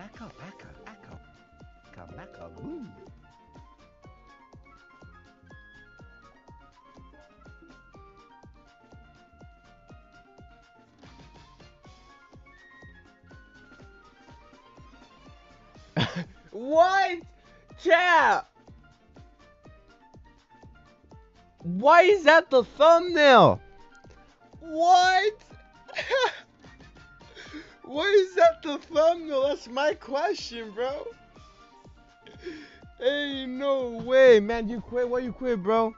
echo, echo. Come, echo, boom. what? Chat! Why is that the thumbnail? What? Why is that the thumbnail? That's my question, bro. Hey, no way, man. You quit? Why you quit, bro?